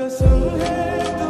Because some hate